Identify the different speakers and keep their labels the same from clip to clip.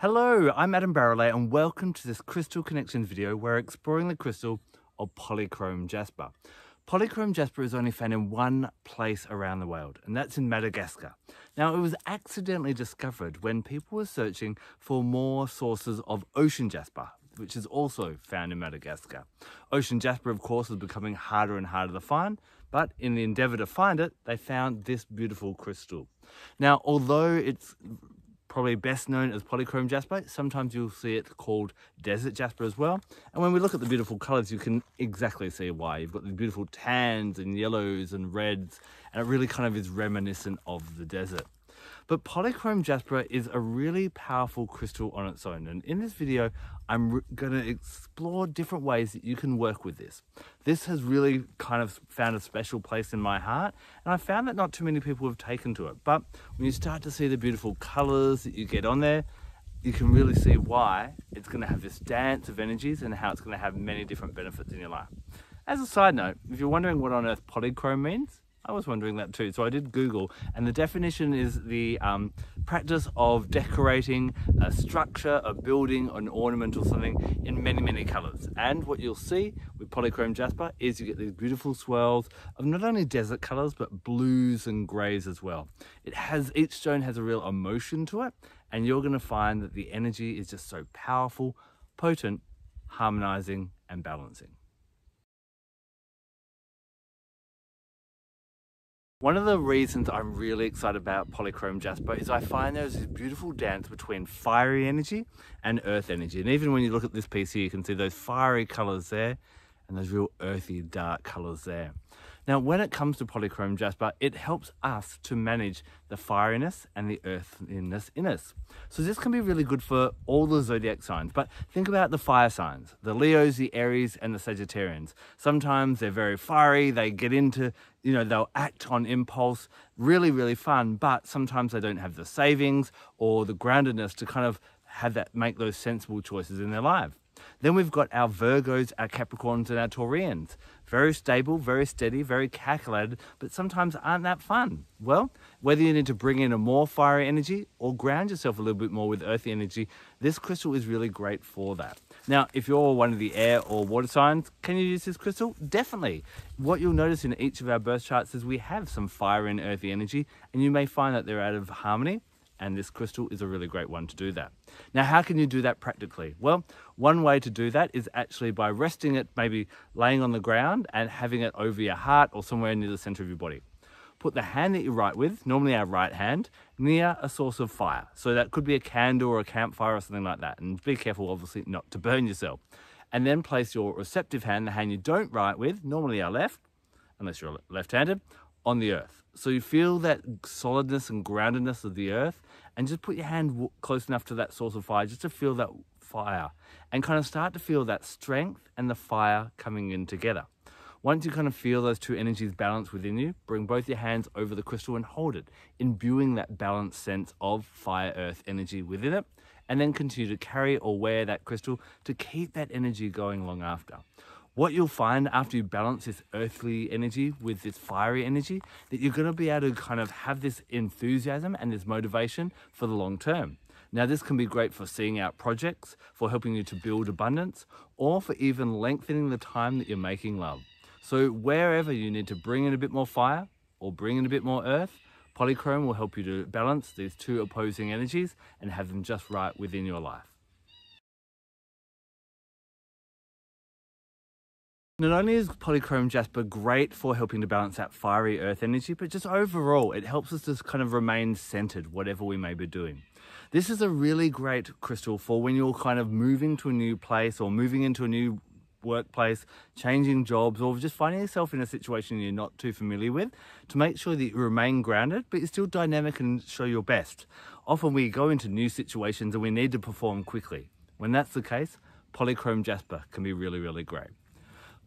Speaker 1: Hello, I'm Adam Barralet and welcome to this Crystal Connections video where we're exploring the crystal of polychrome jasper. Polychrome jasper is only found in one place around the world, and that's in Madagascar. Now, it was accidentally discovered when people were searching for more sources of ocean jasper, which is also found in Madagascar. Ocean jasper, of course, is becoming harder and harder to find, but in the endeavor to find it, they found this beautiful crystal. Now, although it's probably best known as polychrome jasper. Sometimes you'll see it called desert jasper as well. And when we look at the beautiful colors, you can exactly see why. You've got the beautiful tans and yellows and reds, and it really kind of is reminiscent of the desert. But polychrome jasper is a really powerful crystal on its own. And in this video, I'm going to explore different ways that you can work with this. This has really kind of found a special place in my heart. And I found that not too many people have taken to it. But when you start to see the beautiful colors that you get on there, you can really see why it's going to have this dance of energies and how it's going to have many different benefits in your life. As a side note, if you're wondering what on earth polychrome means, I was wondering that too. So I did Google, and the definition is the um, practice of decorating a structure, a building, an ornament, or something in many, many colors. And what you'll see with polychrome jasper is you get these beautiful swirls of not only desert colors, but blues and grays as well. It has each stone has a real emotion to it, and you're going to find that the energy is just so powerful, potent, harmonizing, and balancing. One of the reasons I'm really excited about polychrome jasper is I find there's this beautiful dance between fiery energy and earth energy. And even when you look at this piece here, you can see those fiery colors there and those real earthy dark colors there. Now, when it comes to polychrome jasper, it helps us to manage the fieriness and the earthiness in us. So this can be really good for all the zodiac signs, but think about the fire signs, the Leos, the Aries, and the Sagittarians. Sometimes they're very fiery, they get into, you know, they'll act on impulse, really, really fun, but sometimes they don't have the savings or the groundedness to kind of have that, make those sensible choices in their life. Then we've got our Virgos, our Capricorns, and our Taurians. Very stable, very steady, very calculated, but sometimes aren't that fun. Well, whether you need to bring in a more fiery energy or ground yourself a little bit more with earthy energy, this crystal is really great for that. Now, if you're one of the air or water signs, can you use this crystal? Definitely. What you'll notice in each of our birth charts is we have some fire and earthy energy, and you may find that they're out of harmony and this crystal is a really great one to do that. Now, how can you do that practically? Well, one way to do that is actually by resting it, maybe laying on the ground and having it over your heart or somewhere near the center of your body. Put the hand that you write with, normally our right hand, near a source of fire. So that could be a candle or a campfire or something like that. And be careful, obviously, not to burn yourself. And then place your receptive hand, the hand you don't write with, normally our left, unless you're left handed, on the earth. So you feel that solidness and groundedness of the earth and just put your hand close enough to that source of fire just to feel that fire and kind of start to feel that strength and the fire coming in together. Once you kind of feel those two energies balanced within you, bring both your hands over the crystal and hold it, imbuing that balanced sense of fire earth energy within it, and then continue to carry or wear that crystal to keep that energy going long after what you'll find after you balance this earthly energy with this fiery energy, that you're going to be able to kind of have this enthusiasm and this motivation for the long term. Now, this can be great for seeing out projects, for helping you to build abundance, or for even lengthening the time that you're making love. So, wherever you need to bring in a bit more fire or bring in a bit more earth, polychrome will help you to balance these two opposing energies and have them just right within your life. Not only is polychrome jasper great for helping to balance that fiery earth energy, but just overall, it helps us to kind of remain centered, whatever we may be doing. This is a really great crystal for when you're kind of moving to a new place or moving into a new workplace, changing jobs, or just finding yourself in a situation you're not too familiar with to make sure that you remain grounded, but you're still dynamic and show your best. Often we go into new situations and we need to perform quickly. When that's the case, polychrome jasper can be really, really great.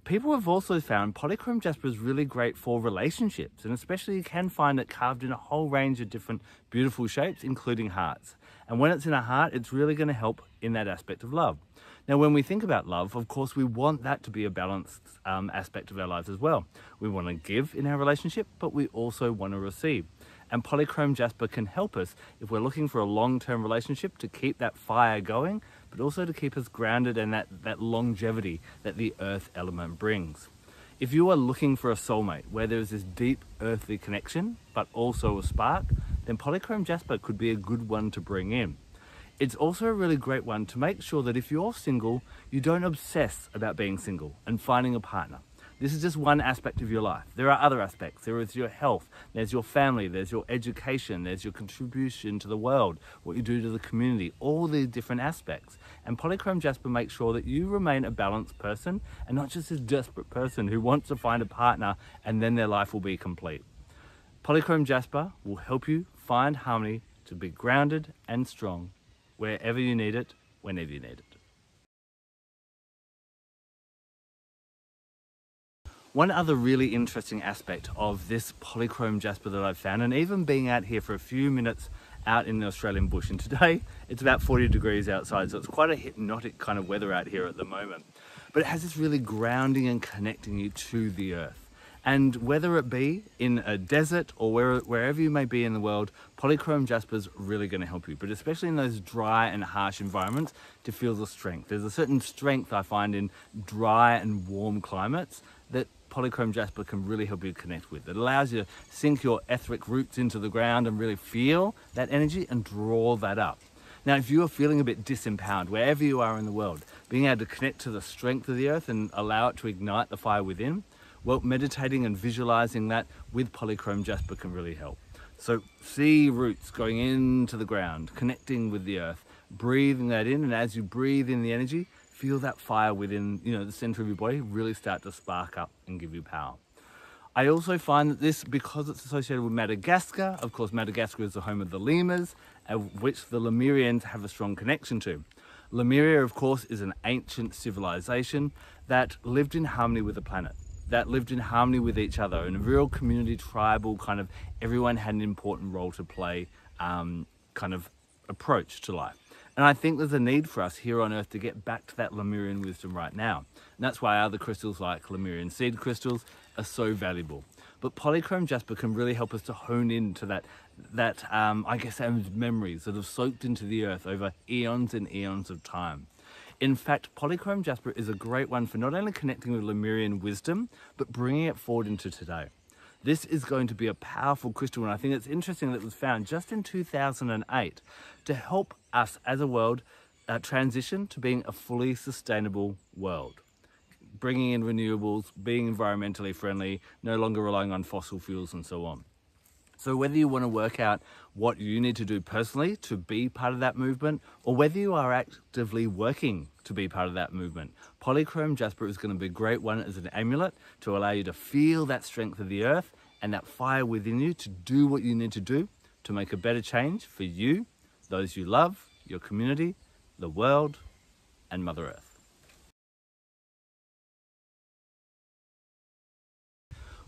Speaker 1: People have also found polychrome jasper is really great for relationships, and especially you can find it carved in a whole range of different beautiful shapes, including hearts. And when it's in a heart, it's really going to help in that aspect of love. Now, when we think about love, of course, we want that to be a balanced um, aspect of our lives as well. We want to give in our relationship, but we also want to receive. And polychrome jasper can help us if we're looking for a long-term relationship to keep that fire going, but also to keep us grounded and that, that longevity that the earth element brings. If you are looking for a soulmate where there's this deep earthly connection, but also a spark, then polychrome jasper could be a good one to bring in. It's also a really great one to make sure that if you're single, you don't obsess about being single and finding a partner. This is just one aspect of your life. There are other aspects. There is your health, there's your family, there's your education, there's your contribution to the world, what you do to the community, all these different aspects. And Polychrome Jasper makes sure that you remain a balanced person and not just a desperate person who wants to find a partner and then their life will be complete. Polychrome Jasper will help you find harmony to be grounded and strong wherever you need it, whenever you need it. One other really interesting aspect of this polychrome jasper that I've found, and even being out here for a few minutes out in the Australian bush, and today it's about 40 degrees outside, so it's quite a hypnotic kind of weather out here at the moment. But it has this really grounding and connecting you to the earth. And whether it be in a desert or where, wherever you may be in the world, polychrome jasper is really going to help you, but especially in those dry and harsh environments to feel the strength. There's a certain strength I find in dry and warm climates that polychrome jasper can really help you connect with. It allows you to sink your etheric roots into the ground and really feel that energy and draw that up. Now, if you are feeling a bit disempowered, wherever you are in the world, being able to connect to the strength of the earth and allow it to ignite the fire within, well, meditating and visualizing that with polychrome jasper can really help. So see roots going into the ground, connecting with the earth, breathing that in, and as you breathe in the energy, feel that fire within you know the center of your body really start to spark up and give you power. I also find that this, because it's associated with Madagascar, of course Madagascar is the home of the lemurs, of which the Lemurians have a strong connection to. Lemuria, of course, is an ancient civilization that lived in harmony with the planet, that lived in harmony with each other, in a real community, tribal kind of, everyone had an important role to play um, kind of approach to life. And I think there's a need for us here on Earth to get back to that Lemurian wisdom right now. And that's why other crystals like Lemurian seed crystals are so valuable. But polychrome jasper can really help us to hone into that, that um, I guess, memories that have soaked into the earth over eons and eons of time. In fact, polychrome jasper is a great one for not only connecting with Lemurian wisdom, but bringing it forward into today. This is going to be a powerful crystal, and I think it's interesting that it was found just in 2008 to help us as a world uh, transition to being a fully sustainable world. Bringing in renewables, being environmentally friendly, no longer relying on fossil fuels and so on. So whether you want to work out what you need to do personally to be part of that movement, or whether you are actively working to be part of that movement, Polychrome Jasper is going to be a great one as an amulet to allow you to feel that strength of the earth and that fire within you to do what you need to do to make a better change for you, those you love, your community, the world, and Mother Earth.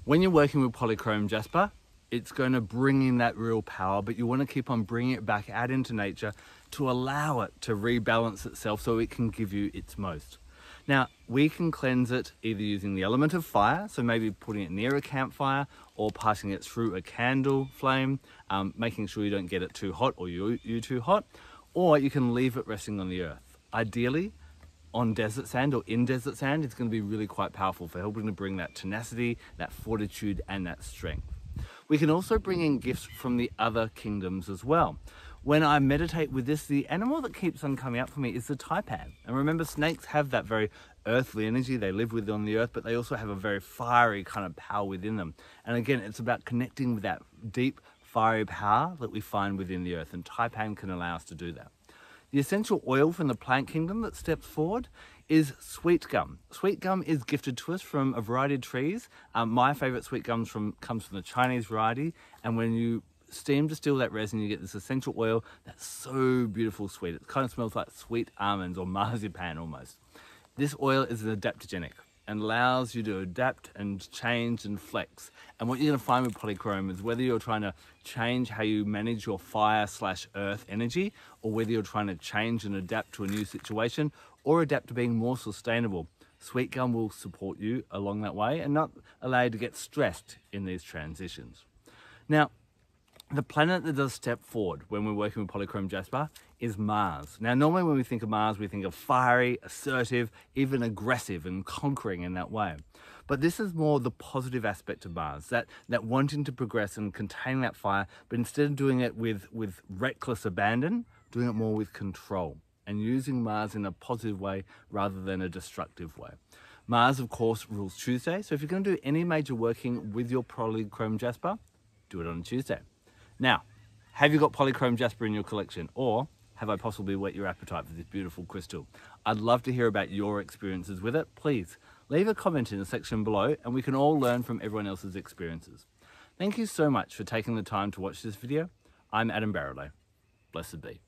Speaker 1: When you're working with polychrome jasper, it's going to bring in that real power, but you want to keep on bringing it back out into nature to allow it to rebalance itself so it can give you its most. Now, we can cleanse it either using the element of fire, so maybe putting it near a campfire or passing it through a candle flame, um, making sure you don't get it too hot or you, you too hot, or you can leave it resting on the earth. Ideally, on desert sand or in desert sand, it's going to be really quite powerful for helping to bring that tenacity, that fortitude, and that strength. We can also bring in gifts from the other kingdoms as well. When I meditate with this, the animal that keeps on coming up for me is the taipan. And remember, snakes have that very earthly energy. They live with on the earth, but they also have a very fiery kind of power within them. And again, it's about connecting with that deep, fiery power that we find within the earth. And taipan can allow us to do that. The essential oil from the plant kingdom that steps forward is sweet gum. Sweet gum is gifted to us from a variety of trees. Um, my favorite sweet gum from, comes from the Chinese variety. And when you steam distill that resin, you get this essential oil that's so beautiful sweet. It kind of smells like sweet almonds or marzipan almost. This oil is an adaptogenic and allows you to adapt and change and flex. And what you're to find with polychrome is whether you're trying to change how you manage your fire slash earth energy, or whether you're trying to change and adapt to a new situation, or adapt to being more sustainable. Sweet gum will support you along that way and not allow you to get stressed in these transitions. Now, the planet that does step forward when we're working with polychrome jasper is Mars. Now, normally when we think of Mars, we think of fiery, assertive, even aggressive and conquering in that way. But this is more the positive aspect of Mars, that, that wanting to progress and contain that fire, but instead of doing it with, with reckless abandon, doing it more with control and using Mars in a positive way rather than a destructive way. Mars, of course, rules Tuesday, so if you're going to do any major working with your polychrome jasper, do it on Tuesday. Now, have you got polychrome jasper in your collection or have I possibly whet your appetite for this beautiful crystal? I'd love to hear about your experiences with it. Please leave a comment in the section below and we can all learn from everyone else's experiences. Thank you so much for taking the time to watch this video. I'm Adam Barralet. Blessed be.